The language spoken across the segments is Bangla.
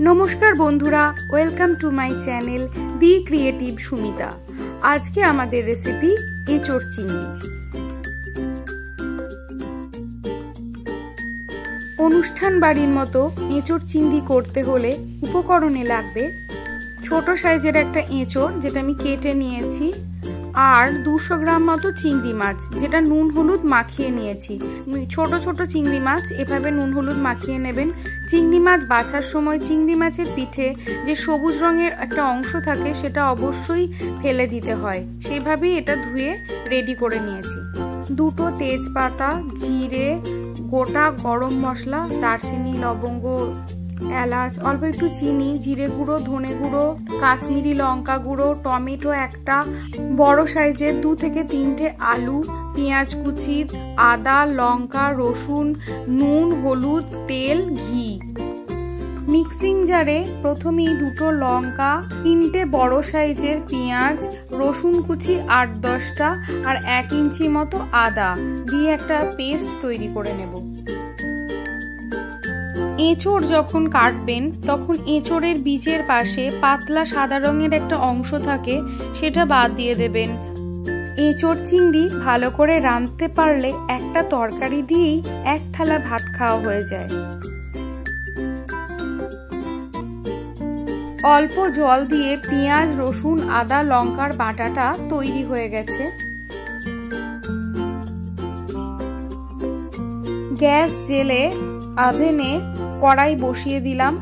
নমস্কার বন্ধুরা welcome to my channel be creative Sumita আজকে আমাদের রেসিপি এঁচড় চিংড়ি। অনুষ্ঠান বাড়ির মতো এঁচড় চিংড়ি করতে হলে উপকরণে লাগবে ছোট সাইজের একটা এঁচড় যেটা আমি কেটে নিয়েছি। আর দুশো গ্রাম মতো চিংড়ি মাছ, যেটা নুন হলুদ মাখিয়ে নিয়েছি। ছোট ছোট চিংড়ি মাছ, এভাবে নুন হলুদ মাখিয়ে নেবেন। চিংড়ি মাছ বাছার সময় চিংড়ি মাছের পিঠে যে সবুজ রঙের একটা অংশ থাকে, সেটা অবশ্যই ফেলে দিতে হয়। সেইভাবেই এটা ধুয়ে রেডি করে নিয়েছি। দুটো তেজপাতা, জিরে, গোটা গরম মশলা, দারচিনি, লবঙ্গ এলাচ, অল্প একটু চিনি, জিরে গুঁড়ো, ধনে গুঁড়ো, কাশ্মীরি লঙ্কা গুঁড়ো, টমেটো একটা, বড় সাইজের দু থেকে তিনটে আলু, পেঁয়াজ কুচি, আদা, লঙ্কা, রসুন, নুন, হলুদ, তেল, ঘি। মিক্সিং জারে প্রথমেই দুটো লঙ্কা, তিনটে বড় সাইজের পেঁয়াজ, রসুন কুচি আট দশটা আর এক ইঞ্চি মতো আদা দিয়ে একটা পেস্ট তৈরি করে নেব। এঁচড় যখন কাটবেন, তখন এঁচড়ের বীজের পাশে পাতলা সাদা রঙের একটা অংশ থাকে, সেটা বাদ দিয়ে দেবেন। এঁচড় চিংড়ি ভালো করে রাঁধতে পারলে একটা তরকারি দিয়েই এক থালা ভাত খাওয়া হয়ে যায়। অল্প জল দিয়ে পেঁয়াজ, রসুন, আদা, লঙ্কার বাটাটা তৈরি হয়ে গেছে। গ্যাস জেলে আভেনে কড়াই বসিয়ে দিলাম।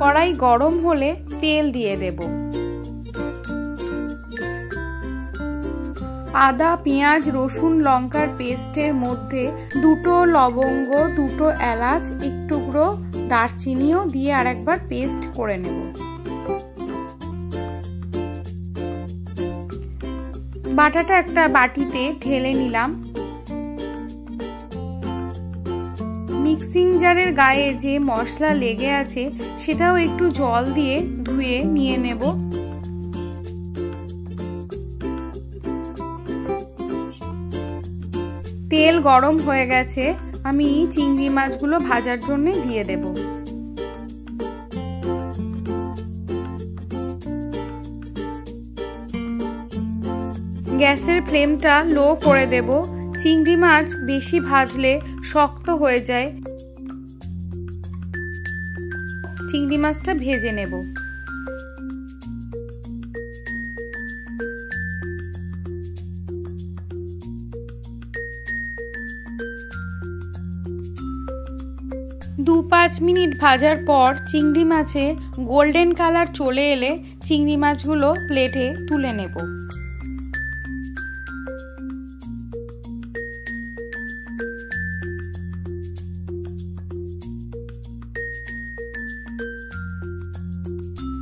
কড়াই গরম হলে তেল দিয়ে দেব। আদা, পেঁয়াজ, রসুন, লঙ্কার পেস্টের মধ্যে দুটো লবঙ্গ, দুটো এলাচ একটুকরো দারচিনিও দিয়ে আরেকবার পেস্ট করে নেব। বাটাটা একটা বাটিতে ঢেলে নিলাম। মিক্সিং জারের গায়ে যে মশলা লেগে আছে, সেটাও একটু জল দিয়ে ধুয়ে নিয়ে নেব। তেল গরম হয়ে গেছে, আমি চিংড়ি মাছগুলো ভাজার জন্য দিয়ে দেব। গ্যাসের ফ্লেমটা লো করে দেব। চিংড়ি মাছ বেশি ভাজলে শক্ত হয়ে যায়। চিংড়ি মাছটা ভেজে নেব। দু পাঁচ মিনিট ভাজার পর চিংড়ি মাছে গোল্ডেন কালার চলে এলে চিংড়ি মাছগুলো প্লেটে তুলে নেব।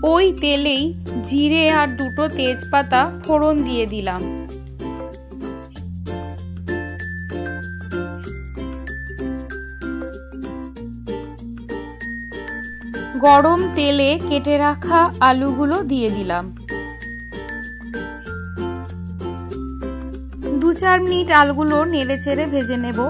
ওই তেলেই জিরে আর দুটো তেজপাতা ফোড়ন দিয়ে দিলাম। গরম তেলে কেটে রাখা আলুগুলো দিয়ে দিলাম। দু চার মিনিট আলুগুলো নেড়ে চেড়ে ভেজে নেব।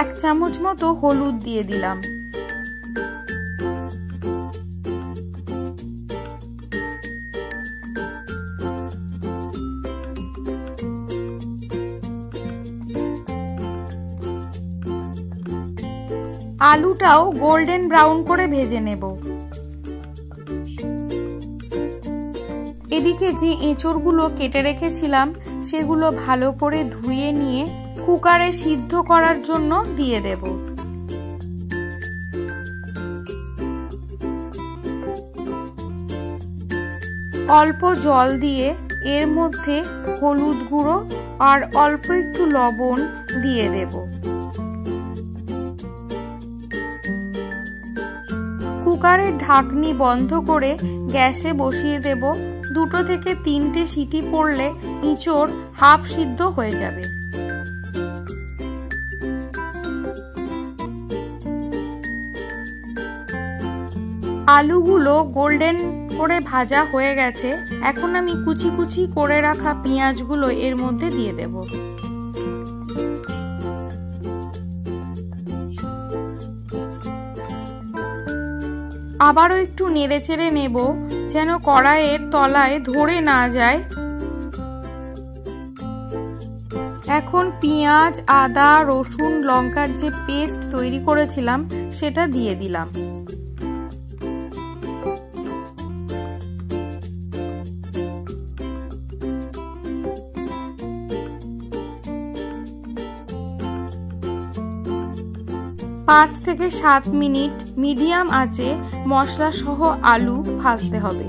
এক চামচ মতো হলুদ দিয়ে দিলাম। আলুটাও গোল্ডেন ব্রাউন করে ভেজে নেব। এদিকে যে এঁচড়গুলো কেটে রেখেছিলাম, সেগুলো ভালো করে ধুয়ে নিয়ে কুকারে সিদ্ধ করার জন্য দিয়ে দেব। অল্প জল দিয়ে এর মধ্যে হলুদ গুঁড়ো আর অল্প একটু লবণ দিয়ে দেব। কুকারের ঢাকনি বন্ধ করে গ্যাসে বসিয়ে দেব। দুটো থেকে তিনটে সিটি পড়লে ইঁচড় হাফ সিদ্ধ হয়ে যাবে। আলুগুলো গোল্ডেন করে ভাজা হয়ে গেছে। এখন আমি কুচি কুচি করে রাখা পেঁয়াজগুলো এর মধ্যে দিয়ে দেব। আবারও একটু নেড়ে চেড়ে নেব, যেন কড়াইয়ের তলায় ধরে না যায়। এখন পেঁয়াজ, আদা, রসুন, লঙ্কার যে পেস্ট তৈরি করেছিলাম, সেটা দিয়ে দিলাম। পাঁচ থেকে সাত মিনিট মিডিয়াম আঁচে মশলা সহ আলু ভাজতে হবে।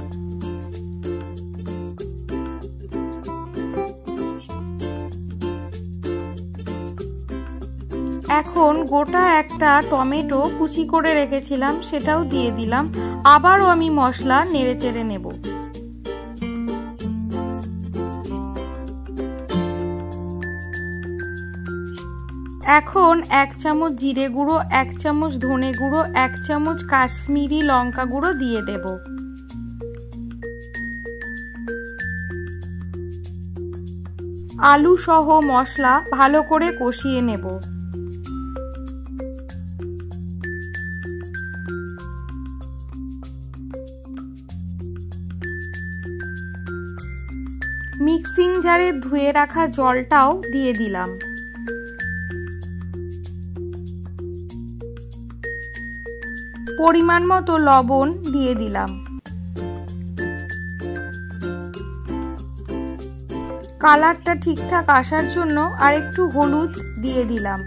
এখন গোটা একটা টমেটো কুচি করে রেখেছিলাম, সেটাও দিয়ে দিলাম। আবারও আমি মশলা নেড়ে চেড়ে নেব। এখন এক চামচ জিরে গুঁড়ো, এক চামচ ধনে গুঁড়ো, এক চামচ কাশ্মীরি লঙ্কা গুঁড়ো দিয়ে দেব। আলু সহ মশলা ভালো করে কষিয়ে নেব। মিক্সিং জারে ধুয়ে রাখা জলটাও দিয়ে দিলাম। পরিমাণ মতো লবণ দিয়ে দিলাম। কালারটা ঠিকঠাক আসার জন্য আর একটু হলুদ দিয়ে দিলাম।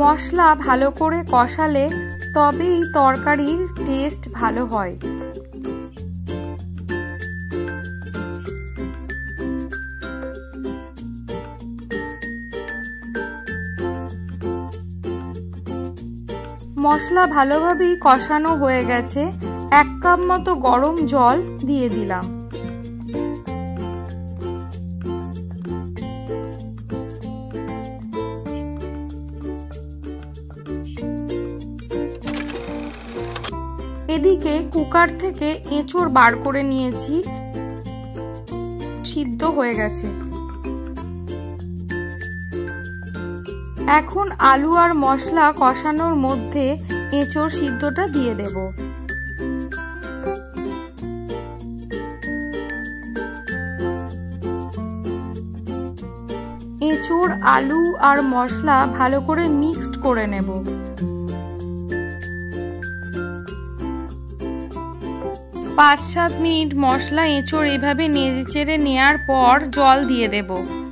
মশলা ভালো করে কষালে তবেই তরকারির টেস্ট ভালো হয়। মশলা ভালোভাবেই কষানো হয়ে গেছে। এক কাপ মতো গরম জল দিয়ে দিলাম। এদিকে কুকার থেকে এঁচড় বার করে নিয়েছি। সিদ্ধ হয়ে গেছে। এখন আলু আর মশলা কষানোর মধ্যে এঁচড় সিদ্ধটা দিয়ে দেব। এঁচড়, আলু আর মশলা ভালো করে মিক্সড করে নেব। পাঁচ সাত মিনিট মশলা এঁচড় এভাবে নেড়ে চেড়ে নেওয়ার পর জল দিয়ে দেবো।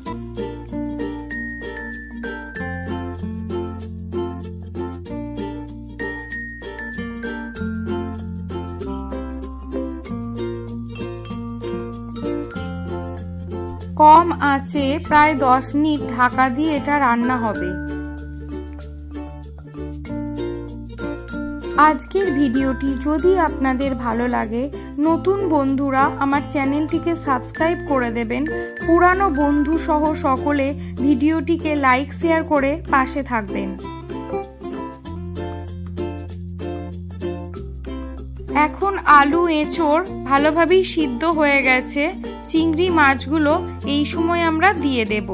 কম আঁচে প্রায় দশ মিনিট ঢাকা দিয়ে এটা রান্না হবে। আজকের ভিডিওটি যদি আপনাদের ভালো লাগে, নতুন বন্ধুরা আমার চ্যানেলটিকে সাবস্ক্রাইব করে দেবেন। পুরানো বন্ধু সহ সকলে ভিডিওটিকে লাইক, শেয়ার করে পাশে থাকবেন। এখন আলু, এঁচোড় ভালোভাবেই সিদ্ধ হয়ে গেছে। চিংড়ি মাছগুলো এই সময় আমরা দিয়ে দেব।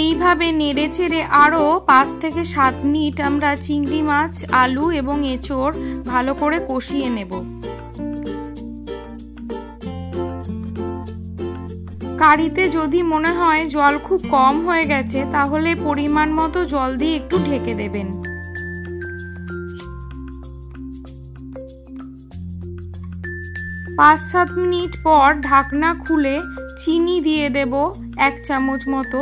এইভাবে নেড়ে ছেড়ে আরও পাঁচ থেকে সাত মিনিট আমরা চিংড়ি মাছ, আলু এবং এঁচোড় ভালো করে কষিয়ে নেব। কারিতে যদি মনে হয় জল খুব কম হয়ে গেছে, তাহলে পরিমাণ মতো জল দিয়ে একটু ঢেকে দেবেন। পাঁচ সাত মিনিট পর ঢাকনা খুলে চিনি দিয়ে দেব এক চামচ মতো।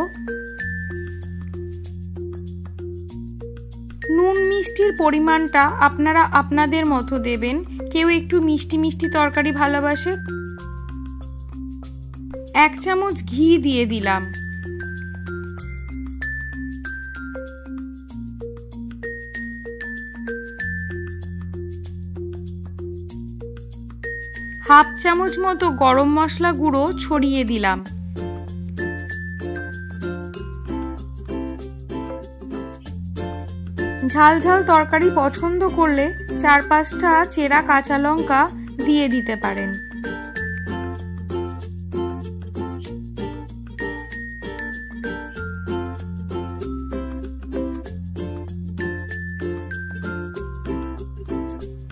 নুন মিষ্টির পরিমাণটা আপনারা আপনাদের মতো দেবেন। কেউ একটু মিষ্টি মিষ্টি তরকারি ভালোবাসে। এক চামচ ঘি দিয়ে দিলাম। হাফ চামচ মতো গরম মশলা গুঁড়ো ছড়িয়ে দিলাম। ঝাল ঝাল তরকারি পছন্দ করলে চার পাঁচটা চেরা কাঁচা লঙ্কা দিয়ে দিতে পারেন।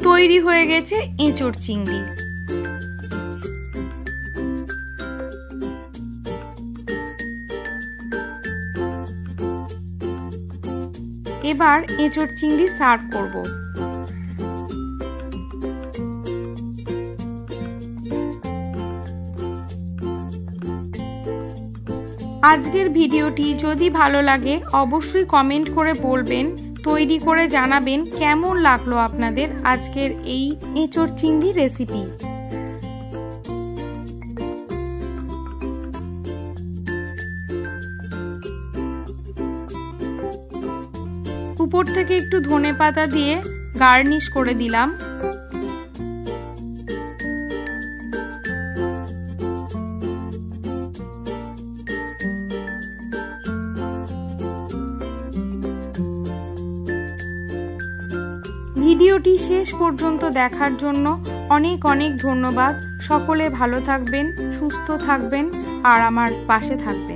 তৈরি হয়ে গেছে এঁচড় চিংড়ি। এবার এঁচড় চিংড়ি সার্ভ করব। আজকের ভিডিওটি যদি ভালো লাগে, অবশ্যই কমেন্ট করে বলবেন, তৈরি করে জানাবেন কেমন লাগল আপনাদের আজকের এই এঁচড় চিংড়ি রেসিপি। উপর থেকে একটু ধনে পাতা দিয়ে গার্নিশ করে দিলাম। ভিডিওটি শেষ পর্যন্ত দেখার জন্য অনেক অনেক ধন্যবাদ। সকলে ভালো থাকবেন, সুস্থ থাকবেন, আর আমার পাশে থাকবেন।